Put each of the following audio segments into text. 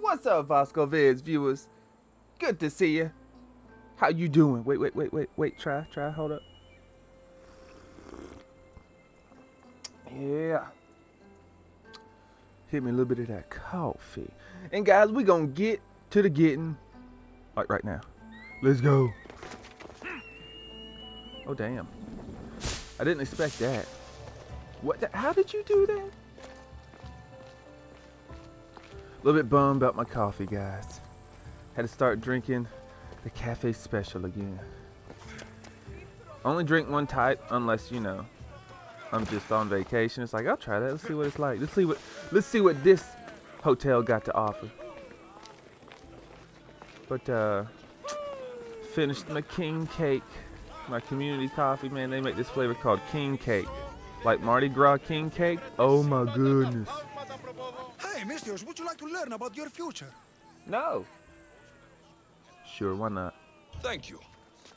what's up, Voscal Vids viewers? Good to see you. How you doing? Wait, wait, wait, wait, wait. Try, try. Hold up. Yeah. Hit me a little bit of that coffee. And guys, we gonna get to the getting like right now. Let's go. Oh damn. I didn't expect that. What the, how did you do that? Little bit bummed about my coffee, guys. Had to start drinking the cafe special again. Only drink one type unless, you know, I'm just on vacation. It's like, I'll try that. Let's see what it's like. Let's see what let's see what this hotel got to offer. But uh finished my king cake. My community coffee, man, they make this flavor called king cake. Like Mardi Gras king cake. Oh my goodness. Hey, would you like to learn about your future? No. Sure, why not? Thank you.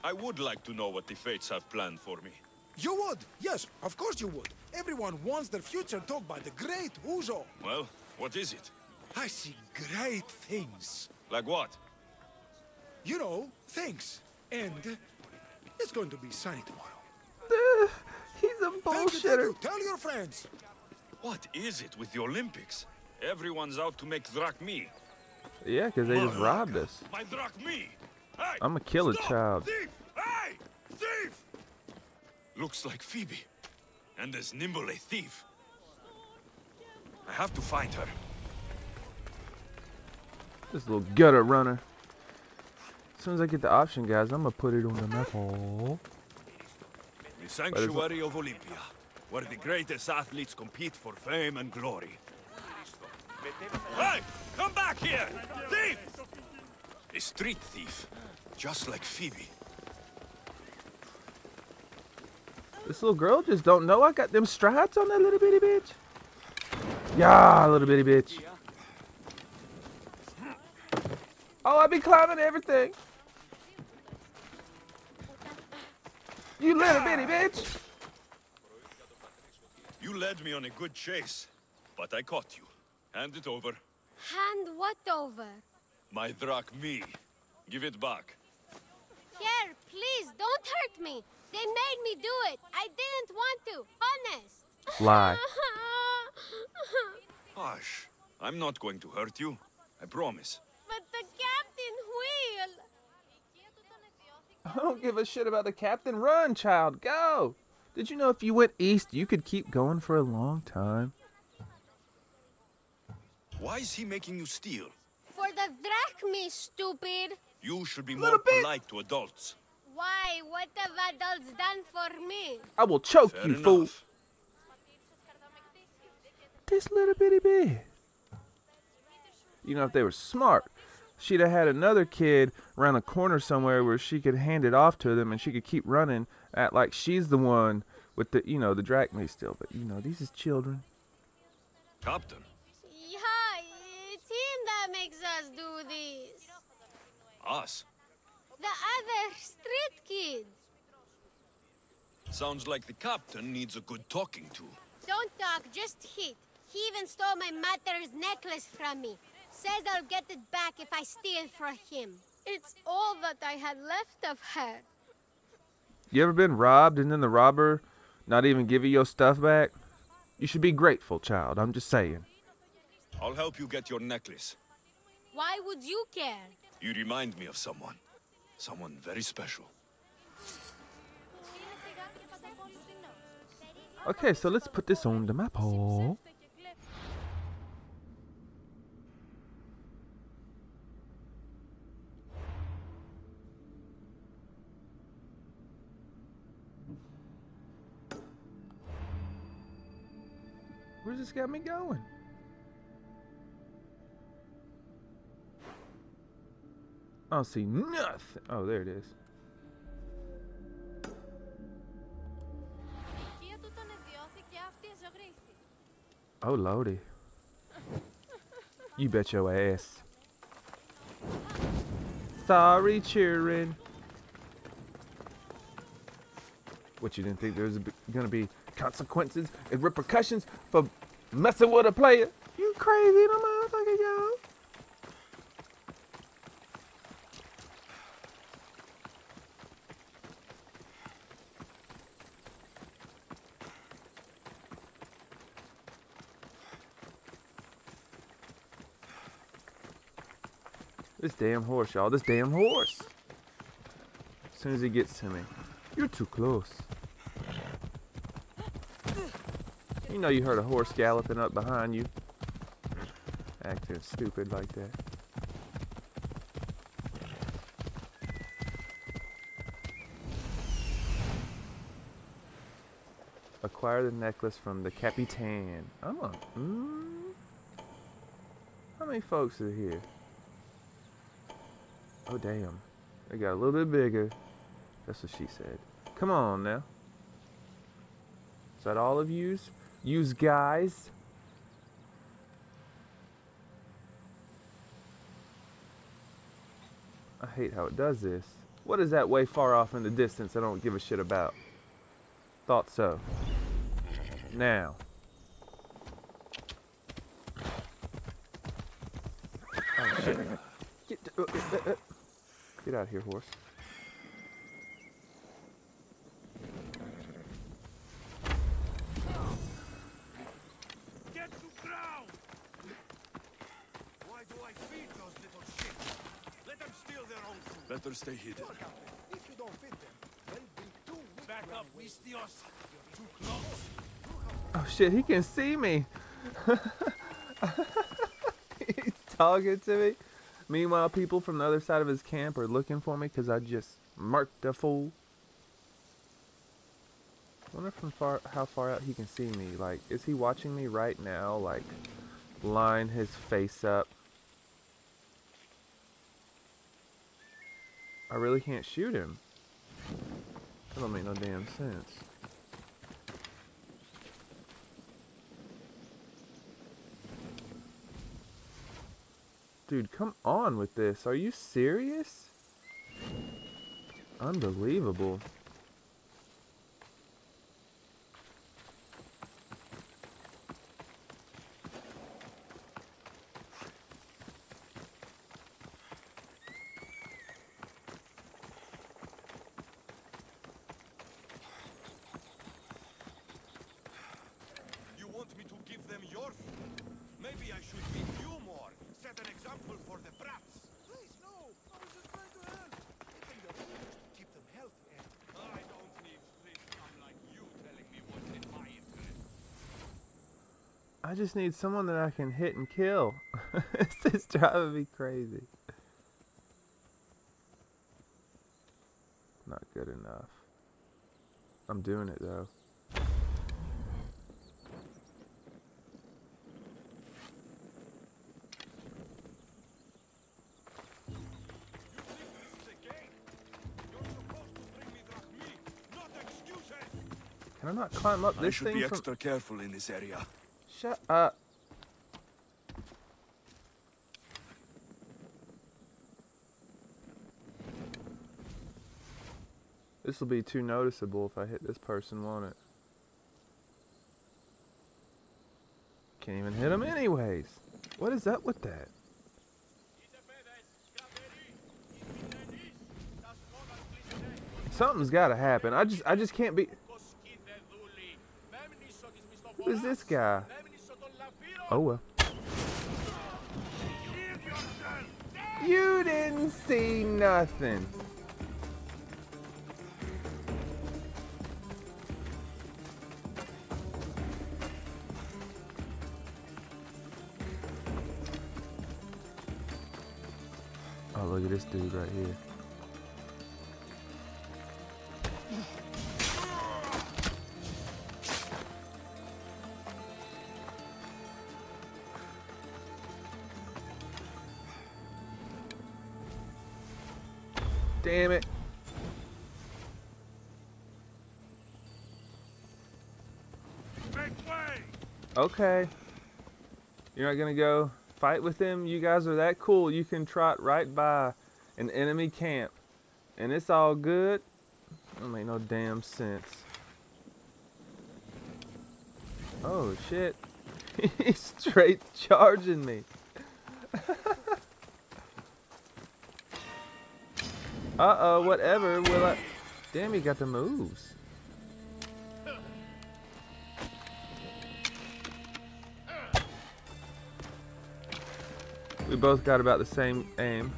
I would like to know what the fates have planned for me. You would? Yes, of course you would. Everyone wants their future told by the great Uzo. Well, what is it? I see great things. Like what? You know, things. And it's going to be sunny tomorrow. He's a Thank you, thank you. Tell your friends. What is it with the Olympics? Everyone's out to make Drachmae. Yeah, because they just robbed us. My Drachmae! Hey! I'ma kill a stop! child. Thief! Hey! Thief! Looks like Phoebe. And as nimble a thief. I have to find her. This little gutter runner. As soon as I get the option, guys, I'm gonna put it on the map. The sanctuary of Olympia, where the greatest athletes compete for fame and glory. Hey! Come back here! Thief! A street thief, just like Phoebe. This little girl just don't know I got them strides on that little bitty bitch. Yeah, little bitty bitch. Oh, I be climbing everything. You little bitty bitch. You led me on a good chase, but I caught you. Hand it over. Hand what over? My Drachmae. Give it back. Here, please, don't hurt me. They made me do it. I didn't want to. Honest. Lie. Hush. I'm not going to hurt you. I promise. but the captain will. I don't give a shit about the captain. Run, child. Go. Did you know if you went east, you could keep going for a long time? Why is he making you steal? For the drachmae, stupid. You should be more bit. polite to adults. Why? What have adults done for me? I will choke Fair you, enough. fool. This little bitty bit. You know, if they were smart, she'd have had another kid around a corner somewhere where she could hand it off to them and she could keep running at like she's the one with the, you know, the drachma still. But, you know, these is children. Captain, Yeah, it's him that makes us do this. us. The other street kids. Sounds like the captain needs a good talking to. Don't talk, just hit. He even stole my mother's necklace from me. Says I'll get it back if I steal from him. It's all that I had left of her. You ever been robbed and then the robber not even give you your stuff back? You should be grateful, child. I'm just saying. I'll help you get your necklace. Why would you care? You remind me of someone. Someone very special. Okay, so let's put this on the map. Oh. Where's this got me going? I don't see nothing. Oh, there it is. Oh, lordy. You bet your ass. Sorry, cheering. What, you didn't think there was gonna be consequences and repercussions for messing with a player? You crazy little motherfucker, This damn horse, y'all. This damn horse. As soon as he gets to me. You're too close. You know you heard a horse galloping up behind you. Acting stupid like that. Acquire the necklace from the Capitan. Oh. Mm. How many folks are here? Oh, damn. They got a little bit bigger. That's what she said. Come on now. Is that all of yous? Use guys? I hate how it does this. What is that way far off in the distance I don't give a shit about? Thought so. Now. Oh shit. Get, uh, uh, uh, get out of here, horse. Get to ground! Why do I feed those little shits? Let them steal their own food. Better stay hidden. If you don't feed them, they'll be too weak Back to up, run away. Vistios. You're too close. Oh shit, he can see me. He's talking to me. Meanwhile, people from the other side of his camp are looking for me because I just marked a fool. wonder from far how far out he can see me. Like, is he watching me right now? Like, line his face up. I really can't shoot him. That don't make no damn sense. Dude, come on with this. Are you serious? Unbelievable. You want me to give them your food? Maybe I should feed you more. Set an example for the brats. Please, no! I was just trying to help. It's in your interest to keep them healthy and... I don't need rich scum like you telling me what's in my interest. I just need someone that I can hit and kill. this is driving me crazy. Not good enough. I'm doing it though. Can I not climb up I this should thing be from- extra careful in this area. Shut up. This will be too noticeable if I hit this person, won't it? Can't even hit him anyways. What is up with that? Something's got to happen. I just I just can't be is this guy? Oh well. You didn't see nothing. Oh, look at this dude right here. Damn it. Okay. You're not gonna go fight with them? You guys are that cool. You can trot right by an enemy camp. And it's all good? That make no damn sense. Oh shit. He's straight charging me. Uh-oh, whatever. Will I... Damn, he got the moves. We both got about the same aim.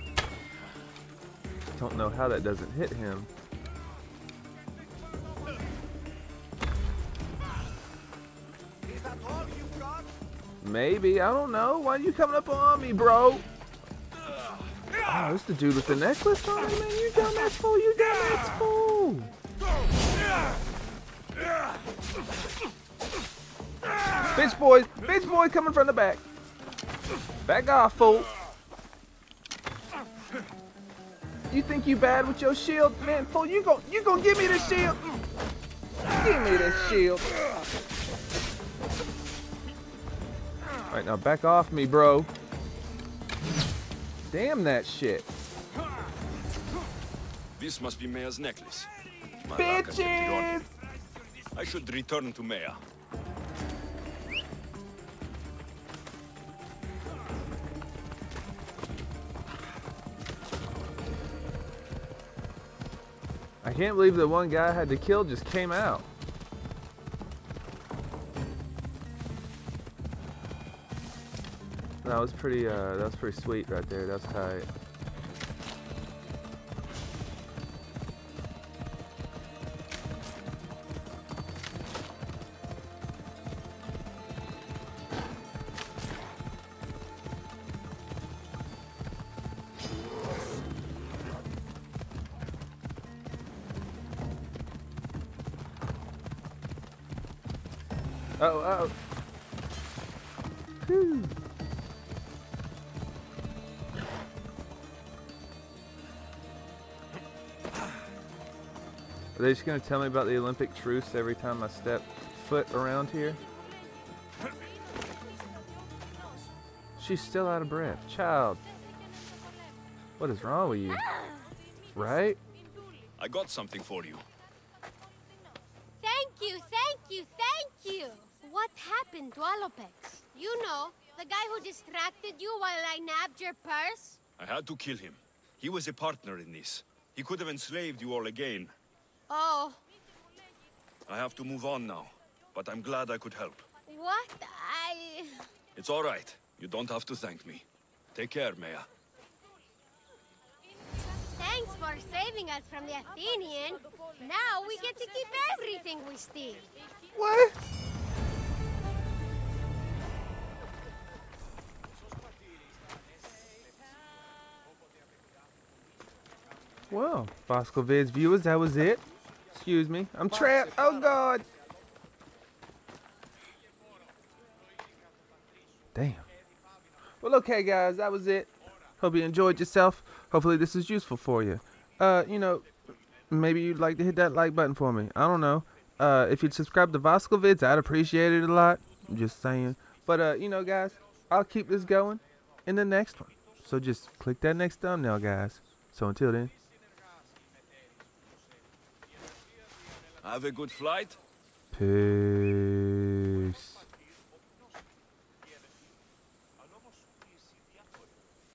don't know how that doesn't hit him. Maybe, I don't know. Why are you coming up on me, bro? Oh, it's the dude with the necklace on him, man. You dumbass fool, you dumbass fool. Bitch boy, bitch boy coming from the back. Back off, fool. You think you bad with your shield? Man, fool, you gon' you gon' give me the shield. Give me the shield. Alright, now back off me, bro. Damn that shit. This must be Maya's necklace. My I kept it on Bitches! I should return to Maya. I can't believe that one guy I had to kill just came out. That was pretty uh that was pretty sweet right there. That's tight. Oh, oh. Whew. Are they just gonna tell me about the Olympic truce every time I step foot around here? She's still out of breath. Child. What is wrong with you? Right? I got something for you. Thank you, thank you, thank you. What happened to Alopex? You know, the guy who distracted you while I nabbed your purse? I had to kill him. He was a partner in this. He could have enslaved you all again. Oh, I have to move on now, but I'm glad I could help. what? I... It's all right. You don't have to thank me. Take care, Maya. Thanks for saving us from the Athenian. Now we get to keep everything we steal. What? Well, Voscal Vids viewers, that was it. Excuse me. I'm trapped. Oh, God. Damn. Well, okay, guys, that was it. Hope you enjoyed yourself. Hopefully, this is useful for you. Uh, you know, maybe you'd like to hit that like button for me. I don't know. Uh, if you'd subscribe to Voscal Vids, I'd appreciate it a lot. I'm just saying. But, uh, you know, guys, I'll keep this going in the next one. So just click that next thumbnail, guys. So until then, Have a good flight. peace.